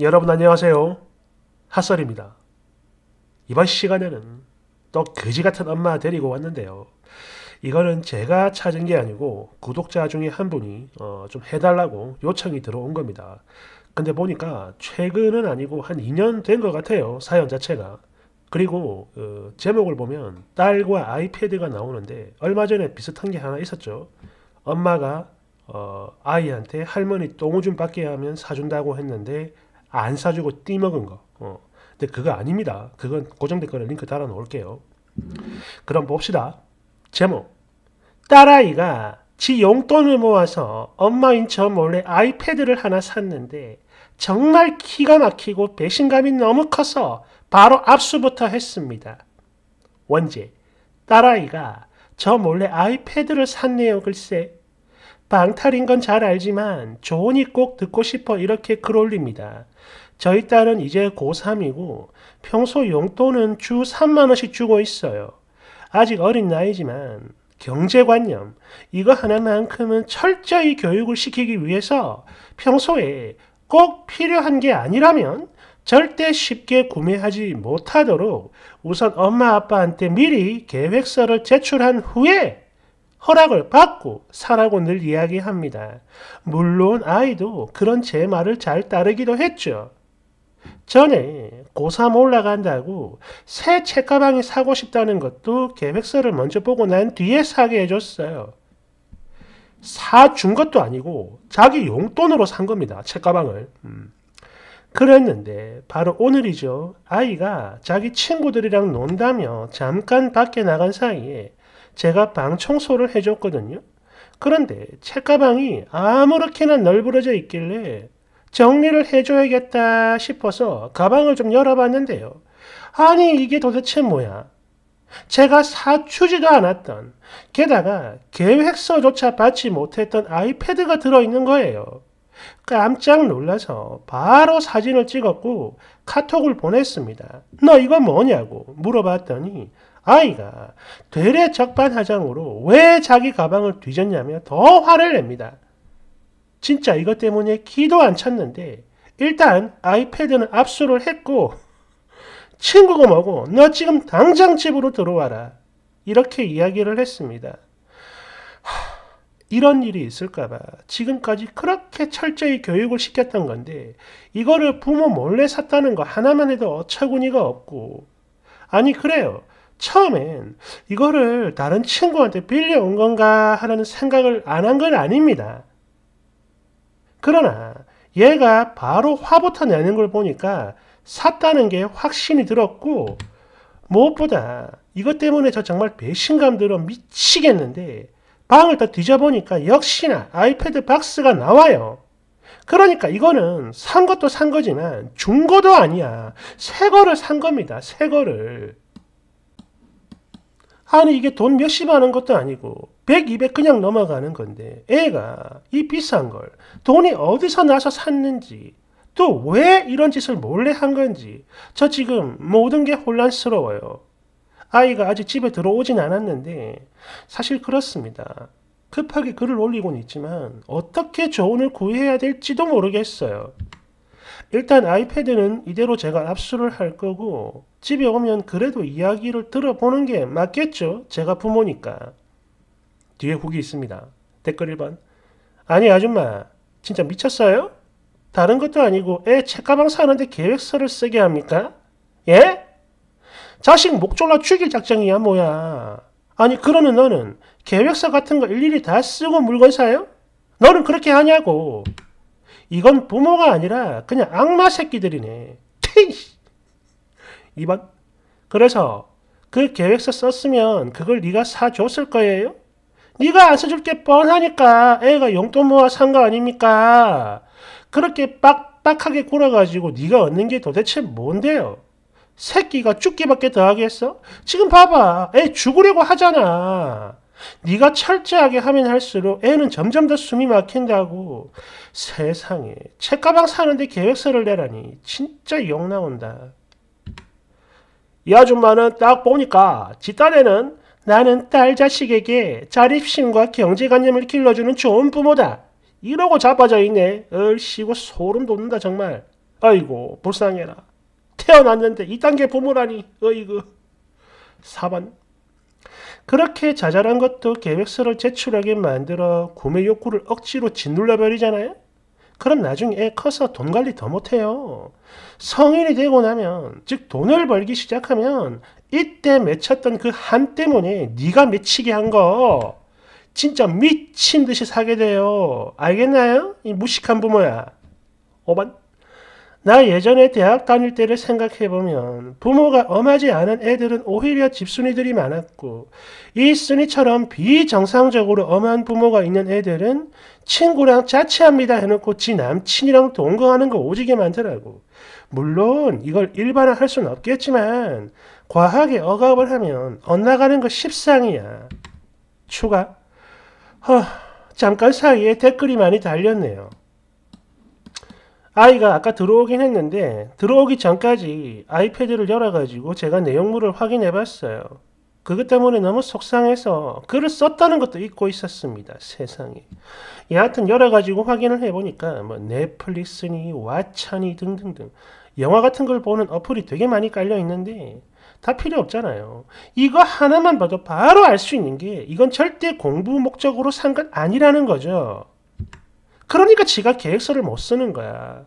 여러분 안녕하세요. 핫설입니다. 이번 시간에는 또 거지 같은 엄마 데리고 왔는데요. 이거는 제가 찾은 게 아니고 구독자 중에 한 분이 어, 좀 해달라고 요청이 들어온 겁니다. 근데 보니까 최근은 아니고 한 2년 된 것 같아요. 사연 자체가. 그리고 어, 제목을 보면 딸과 아이패드가 나오는데 얼마 전에 비슷한 게 하나 있었죠. 엄마가 어, 아이한테 할머니 똥오줌 닦게 하면 사준다고 했는데 안 사주고 띠먹은 거. 어. 근데 그거 아닙니다. 그건 고정 댓글에 링크 달아 놓을게요. 그럼 봅시다. 제목. 딸아이가 지 용돈을 모아서 엄마인 저 몰래 아이패드를 하나 샀는데 정말 기가 막히고 배신감이 너무 커서 바로 압수부터 했습니다. 원제. 딸아이가 저 몰래 아이패드를 샀네요, 글쎄. 방탈인 건 잘 알지만 좋으니 꼭 듣고 싶어 이렇게 글 올립니다. 저희 딸은 이제 고3이고 평소 용돈은 주 3만원씩 주고 있어요. 아직 어린 나이지만 경제관념, 이거 하나만큼은 철저히 교육을 시키기 위해서 평소에 꼭 필요한 게 아니라면 절대 쉽게 구매하지 못하도록 우선 엄마 아빠한테 미리 계획서를 제출한 후에 허락을 받고 사라고 늘 이야기합니다. 물론 아이도 그런 제 말을 잘 따르기도 했죠. 전에 고3 올라간다고 새 책가방이 사고 싶다는 것도 계획서를 먼저 보고 난 뒤에 사게 해줬어요. 사 준 것도 아니고 자기 용돈으로 산 겁니다. 책가방을. 음. 그랬는데 바로 오늘이죠. 아이가 자기 친구들이랑 논다며 잠깐 밖에 나간 사이에 제가 방 청소를 해줬거든요. 그런데 책가방이 아무렇게나 널브러져 있길래 정리를 해줘야겠다 싶어서 가방을 좀 열어봤는데요. 아니 이게 도대체 뭐야? 제가 사주지도 않았던 게다가 계획서조차 받지 못했던 아이패드가 들어있는 거예요. 깜짝 놀라서 바로 사진을 찍었고 카톡을 보냈습니다. 너 이거 뭐냐고 물어봤더니 아이가 되레 적반하장으로 왜 자기 가방을 뒤졌냐며 더 화를 냅니다. 진짜 이것 때문에 기도 안 찼는데 일단 아이패드는 압수를 했고 친구가 뭐고 너 지금 당장 집으로 들어와라 이렇게 이야기를 했습니다. 하, 이런 일이 있을까봐 지금까지 그렇게 철저히 교육을 시켰던 건데 이거를 부모 몰래 샀다는 거 하나만 해도 어처구니가 없고 아니 그래요. 처음엔 이거를 다른 친구한테 빌려온 건가 하는 생각을 안 한 건 아닙니다. 그러나 얘가 바로 화부터 내는 걸 보니까 샀다는 게 확신이 들었고 무엇보다 이것 때문에 저 정말 배신감 들어 미치겠는데 방을 더 뒤져보니까 역시나 아이패드 박스가 나와요. 그러니까 이거는 산 것도 산 거지만 중고도 아니야. 새 거를 산 겁니다. 새 거를. 아니 이게 돈 몇십만 원 것도 아니고 100, 200 그냥 넘어가는 건데 애가 이 비싼 걸 돈이 어디서 나서 샀는지 또 왜 이런 짓을 몰래 한 건지 저 지금 모든 게 혼란스러워요. 아이가 아직 집에 들어오진 않았는데 사실 그렇습니다. 급하게 글을 올리곤 있지만 어떻게 조언을 구해야 될지도 모르겠어요. 일단 아이패드는 이대로 제가 압수를 할 거고 집에 오면 그래도 이야기를 들어보는 게 맞겠죠. 제가 부모니까. 뒤에 후기 있습니다. 댓글 1번. 아니 아줌마 진짜 미쳤어요? 다른 것도 아니고 애 책가방 사는데 계획서를 쓰게 합니까? 예? 자식 목 졸라 죽일 작정이야 뭐야. 아니 그러는 너는 계획서 같은 거 일일이 다 쓰고 물건 사요? 너는 그렇게 하냐고. 이건 부모가 아니라 그냥 악마 새끼들이네. 2번. 그래서 그 계획서 썼으면 그걸 네가 사줬을 거예요? 네가 안 써줄 게 뻔하니까 애가 용돈 모아 산 거 아닙니까? 그렇게 빡빡하게 굴어가지고 네가 얻는 게 도대체 뭔데요? 새끼가 죽기밖에 더 하겠어? 지금 봐봐. 애 죽으려고 하잖아. 네가 철저하게 하면 할수록 애는 점점 더 숨이 막힌다고. 세상에. 책가방 사는데 계획서를 내라니. 진짜 욕 나온다. 이 아줌마는 딱 보니까 지 딴에는 나는 딸 자식에게 자립심과 경제관념을 길러주는 좋은 부모다. 이러고 자빠져 있네. 얼씨고 소름 돋는다 정말. 아이고 불쌍해라. 태어났는데 이 단계 부모라니. 어이구. 4번. 그렇게 자잘한 것도 계획서를 제출하게 만들어 구매 욕구를 억지로 짓눌러 버리잖아요. 그럼 나중에 애 커서 돈 관리 더 못해요. 성인이 되고 나면 즉 돈을 벌기 시작하면 이때 맺혔던 그 한 때문에 네가 맺히게 한 거 진짜 미친 듯이 사게 돼요. 알겠나요? 이 무식한 부모야. 5번 나 예전에 대학 다닐 때를 생각해보면 부모가 엄하지 않은 애들은 오히려 집순이들이 많았고 이 순이처럼 비정상적으로 엄한 부모가 있는 애들은 친구랑 자취합니다 해놓고 지 남친이랑 동거하는 거 오지게 많더라고. 물론 이걸 일반화할 수는 없겠지만 과하게 억압을 하면 엇나가는 거 십상이야. 추가. 허, 잠깐 사이에 댓글이 많이 달렸네요. 아이가 아까 들어오긴 했는데 들어오기 전까지 아이패드를 열어가지고 제가 내용물을 확인해 봤어요. 그것 때문에 너무 속상해서 글을 썼다는 것도 잊고 있었습니다. 세상에. 여하튼 열어가지고 확인을 해보니까 뭐 넷플릭스니 왓챠니 등등등 영화 같은 걸 보는 어플이 되게 많이 깔려 있는데 다 필요 없잖아요. 이거 하나만 봐도 바로 알 수 있는 게 이건 절대 공부 목적으로 산 건 아니라는 거죠. 그러니까 지가 계획서를 못 쓰는 거야.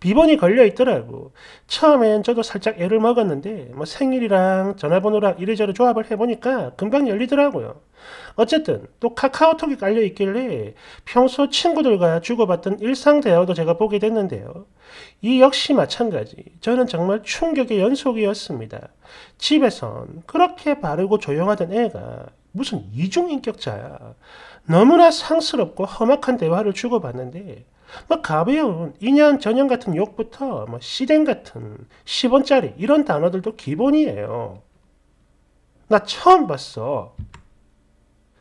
비번이 걸려 있더라고. 처음엔 저도 살짝 애를 먹었는데 뭐 생일이랑 전화번호랑 이래저래 조합을 해보니까 금방 열리더라고요. 어쨌든 또 카카오톡이 깔려 있길래 평소 친구들과 주고받던 일상 대화도 제가 보게 됐는데요. 이 역시 마찬가지. 저는 정말 충격의 연속이었습니다. 집에선 그렇게 바르고 조용하던 애가 무슨 이중인격자야. 너무나 상스럽고 험악한 대화를 주고받는데 뭐 가벼운 인연 전형 같은 욕부터 뭐 시댕 같은 10원짜리 이런 단어들도 기본이에요. 나 처음 봤어.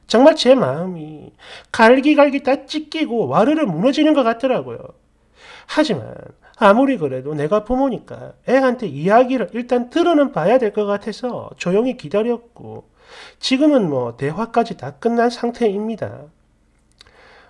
정말 제 마음이 갈기갈기 다 찢기고 와르르 무너지는 것 같더라고요. 하지만 아무리 그래도 내가 부모니까 애한테 이야기를 일단 들어는 봐야 될 것 같아서 조용히 기다렸고 지금은 뭐 대화까지 다 끝난 상태입니다.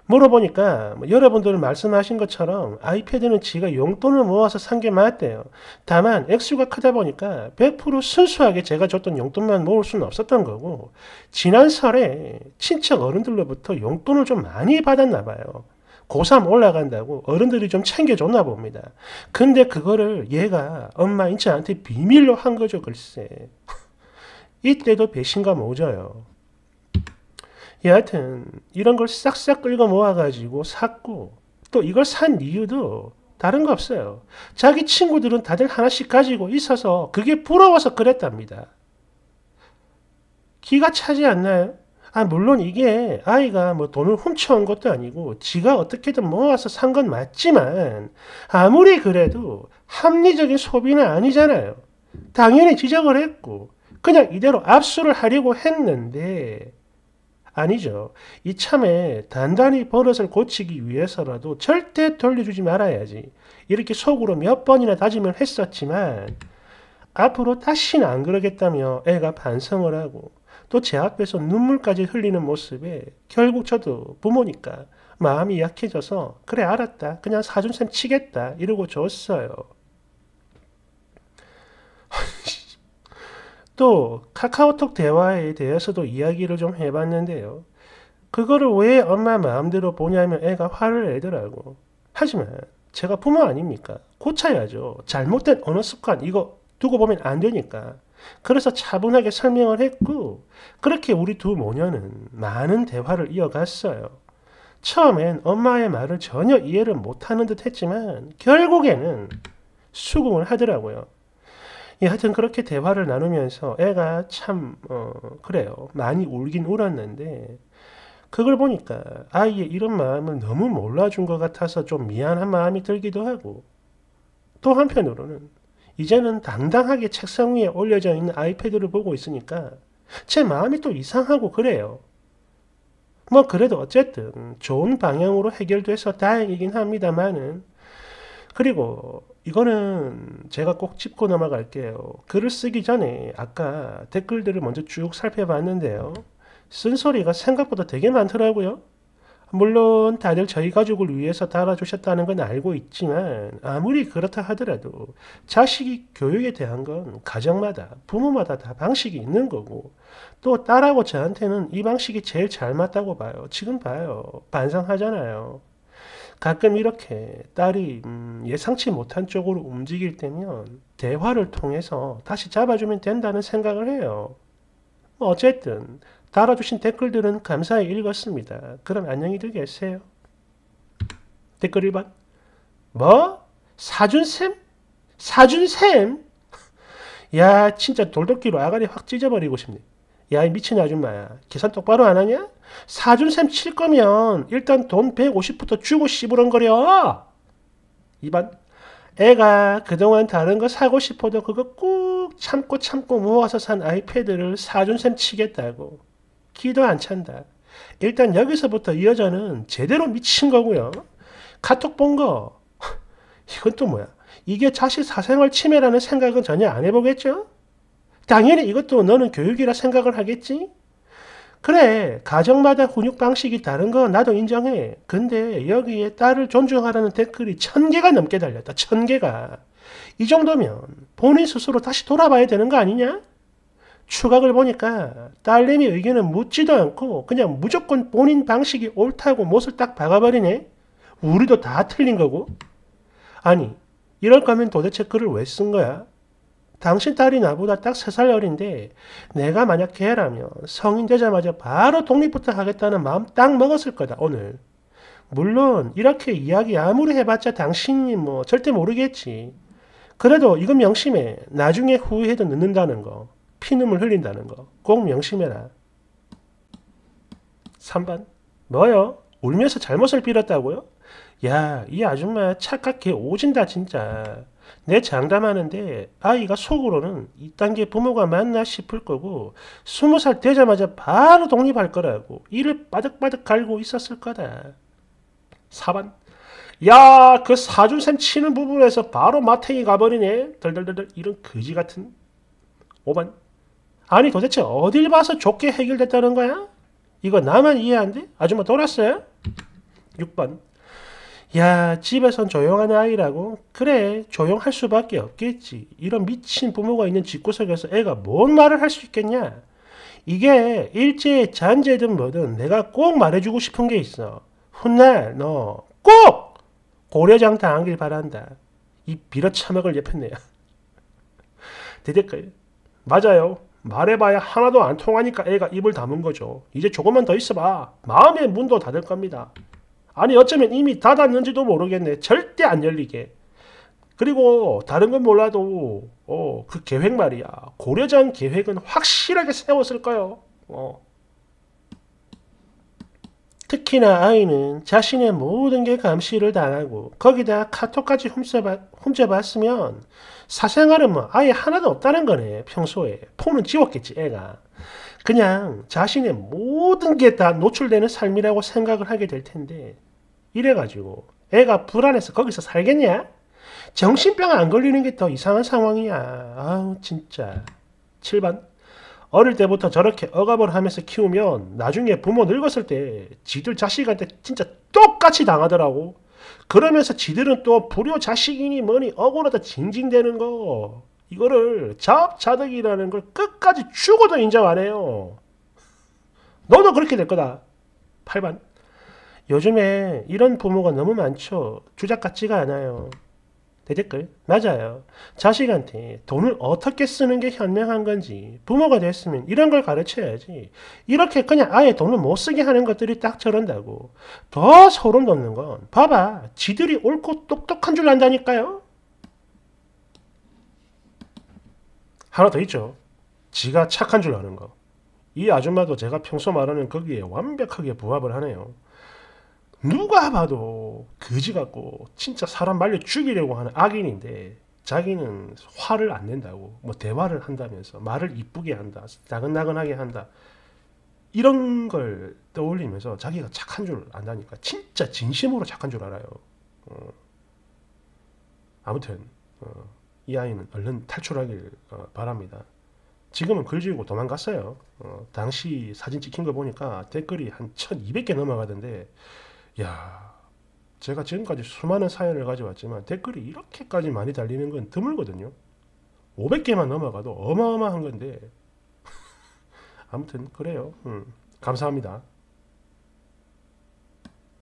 물어보니까 뭐 여러분들 말씀하신 것처럼 아이패드는 지가 용돈을 모아서 산 게 맞대요. 다만 액수가 크다 보니까 100% 순수하게 제가 줬던 용돈만 모을 수는 없었던 거고 지난 설에 친척 어른들로부터 용돈을 좀 많이 받았나 봐요. 고3 올라간다고 어른들이 좀 챙겨줬나 봅니다. 근데 그거를 얘가 엄마 인천한테 비밀로 한 거죠, 글쎄. 이때도 배신감 오져요. 여하튼 이런 걸 싹싹 끌고 모아가지고 샀고 또 이걸 산 이유도 다른 거 없어요. 자기 친구들은 다들 하나씩 가지고 있어서 그게 부러워서 그랬답니다. 기가 차지 않나요? 아, 물론 이게 아이가 뭐 돈을 훔쳐온 것도 아니고 지가 어떻게든 모아서 산 건 맞지만 아무리 그래도 합리적인 소비는 아니잖아요. 당연히 지적을 했고 그냥 이대로 압수를 하려고 했는데 아니죠. 이참에 단단히 버릇을 고치기 위해서라도 절대 돌려주지 말아야지. 이렇게 속으로 몇 번이나 다짐을 했었지만 앞으로 다시는 안 그러겠다며 애가 반성을 하고 또 제 앞에서 눈물까지 흘리는 모습에 결국 저도 부모니까 마음이 약해져서 그래 알았다 그냥 사준 셈 치겠다 이러고 줬어요. 또 카카오톡 대화에 대해서도 이야기를 좀 해봤는데요. 그거를 왜 엄마 마음대로 보냐면 애가 화를 내더라고. 하지만 제가 부모 아닙니까? 고쳐야죠. 잘못된 언어 습관 이거 두고 보면 안 되니까. 그래서 차분하게 설명을 했고 그렇게 우리 두 모녀는 많은 대화를 이어갔어요. 처음엔 엄마의 말을 전혀 이해를 못하는 듯 했지만 결국에는 수긍을 하더라고요. 예, 하여튼 그렇게 대화를 나누면서 애가 참, 어, 그래요. 많이 울긴 울었는데, 그걸 보니까 아이의 이런 마음을 너무 몰라준 것 같아서 좀 미안한 마음이 들기도 하고, 또 한편으로는 이제는 당당하게 책상 위에 올려져 있는 아이패드를 보고 있으니까 제 마음이 또 이상하고 그래요. 뭐 그래도 어쨌든 좋은 방향으로 해결돼서 다행이긴 합니다만은 그리고 이거는 제가 꼭 짚고 넘어갈게요. 글을 쓰기 전에 아까 댓글들을 먼저 쭉 살펴봤는데요. 쓴소리가 생각보다 되게 많더라고요. 물론 다들 저희 가족을 위해서 달아주셨다는 건 알고 있지만 아무리 그렇다 하더라도 자식이 교육에 대한 건 가정마다 부모마다 다 방식이 있는 거고 또 딸하고 저한테는 이 방식이 제일 잘 맞다고 봐요. 지금 봐요. 반성하잖아요. 가끔 이렇게 딸이 음, 예상치 못한 쪽으로 움직일 때면 대화를 통해서 다시 잡아주면 된다는 생각을 해요. 뭐 어쨌든 달아주신 댓글들은 감사히 읽었습니다. 그럼 안녕히들 계세요. 댓글 1번. 뭐? 사준샘? 사준샘? 야, 진짜 돌도끼로 아가리 확 찢어버리고 싶네. 야, 이 미친 아줌마야. 계산 똑바로 안 하냐? 사준샘 칠 거면 일단 돈 150부터 주고 씨부렁거려. 2번. 애가 그동안 다른 거 사고 싶어도 그거 꾹 참고 참고 모아서 산 아이패드를 사준샘 치겠다고. 기도 안 찬다. 일단 여기서부터 이 여자는 제대로 미친 거고요. 카톡 본 거. 이건 또 뭐야? 이게 자식 사생활 침해라는 생각은 전혀 안 해보겠죠? 당연히 이것도 너는 교육이라 생각을 하겠지? 그래, 가정마다 훈육 방식이 다른 거 나도 인정해. 근데 여기에 딸을 존중하라는 댓글이 천 개가 넘게 달렸다. 천 개가. 이 정도면 본인 스스로 다시 돌아봐야 되는 거 아니냐? 추각을 보니까 딸내미 의견은 묻지도 않고 그냥 무조건 본인 방식이 옳다고 못을 딱 박아버리네. 우리도 다 틀린 거고. 아니, 이럴 거면 도대체 글을 왜 쓴 거야? 당신 딸이 나보다 딱 세 살 어린데 내가 만약 걔라면 성인 되자마자 바로 독립부터 하겠다는 마음 딱 먹었을 거다, 오늘. 물론 이렇게 이야기 아무리 해봤자 당신이 뭐 절대 모르겠지. 그래도 이건 명심해. 나중에 후회해도 늦는다는 거. 피눈물 흘린다는 거. 꼭 명심해라. 3번. 뭐요? 울면서 잘못을 빌었다고요? 야, 이 아줌마 착각해 오진다 진짜. 내 장담하는데 아이가 속으로는 게 부모가 맞나 싶을 거고 스무 살 되자마자 바로 독립할 거라고 이를 바득바득 갈고 있었을 거다. 4번. 야, 그 사준샘 치는 부분에서 바로 마탱이 가버리네. 덜덜덜덜 이런 거지 같은. 5번. 아니 도대체 어딜 봐서 좋게 해결됐다는 거야? 이거 나만 이해 안 돼? 아줌마 돌았어요? 6번. 야, 집에선 조용한 아이라고? 그래, 조용할 수밖에 없겠지. 이런 미친 부모가 있는 집구석에서 애가 뭔 말을 할 수 있겠냐? 이게 일제 잔재든 뭐든 내가 꼭 말해주고 싶은 게 있어. 훗날 너 꼭 고려장 당하길 바란다. 이 빌어 처먹을 예편네요. 대댓글. 맞아요. 말해봐야 하나도 안 통하니까 애가 입을 다문 거죠. 이제 조금만 더 있어봐. 마음의 문도 닫을 겁니다. 아니 어쩌면 이미 닫았는지도 모르겠네. 절대 안 열리게. 그리고 다른 건 몰라도 어, 그 계획 말이야. 고려장 계획은 확실하게 세웠을 거요. 어. 특히나 아이는 자신의 모든 게 감시를 당하고 거기다 카톡까지 훔쳐봤, 으면 사생활은 뭐 아예 하나도 없다는 거네 평소에 폰은 지웠겠지 애가 그냥 자신의 모든 게 다 노출되는 삶이라고 생각을 하게 될 텐데 이래가지고 애가 불안해서 거기서 살겠냐? 정신병 안 걸리는 게 더 이상한 상황이야 아우 진짜 7번 어릴 때부터 저렇게 억압을 하면서 키우면 나중에 부모 늙었을 때 지들 자식한테 진짜 똑같이 당하더라고. 그러면서 지들은 또 불효 자식이니 뭐니 억울하다 징징대는 거. 이거를 자업자득이라는 걸 끝까지 죽어도 인정 안 해요. 너도 그렇게 될 거다. 8번. 요즘에 이런 부모가 너무 많죠. 주작 같지가 않아요. 대댓글 맞아요. 자식한테 돈을 어떻게 쓰는 게 현명한 건지 부모가 됐으면 이런 걸 가르쳐야지. 이렇게 그냥 아예 돈을 못 쓰게 하는 것들이 딱 저런다고. 더 소름 돋는 건 봐봐. 지들이 옳고 똑똑한 줄 안다니까요. 하나 더 있죠. 지가 착한 줄 아는 거. 이 아줌마도 제가 평소 말하는 거기에 완벽하게 부합을 하네요. 누가 봐도 거지 같고 진짜 사람 말려 죽이려고 하는 악인인데 자기는 화를 안 낸다고 뭐 대화를 한다면서 말을 이쁘게 한다 나긋나긋하게 한다 이런 걸 떠올리면서 자기가 착한 줄 안다니까 진짜 진심으로 착한 줄 알아요 어. 아무튼 어, 이 아이는 얼른 탈출하길 어, 바랍니다 지금은 글 지우고 도망갔어요. 어, 당시 사진 찍힌 거 보니까 댓글이 한 1200개 넘어가던데, 야, 제가 지금까지 수많은 사연을 가져왔지만 댓글이 이렇게까지 많이 달리는 건 드물거든요. 500개만 넘어가도 어마어마한 건데, 아무튼 그래요. 음, 감사합니다.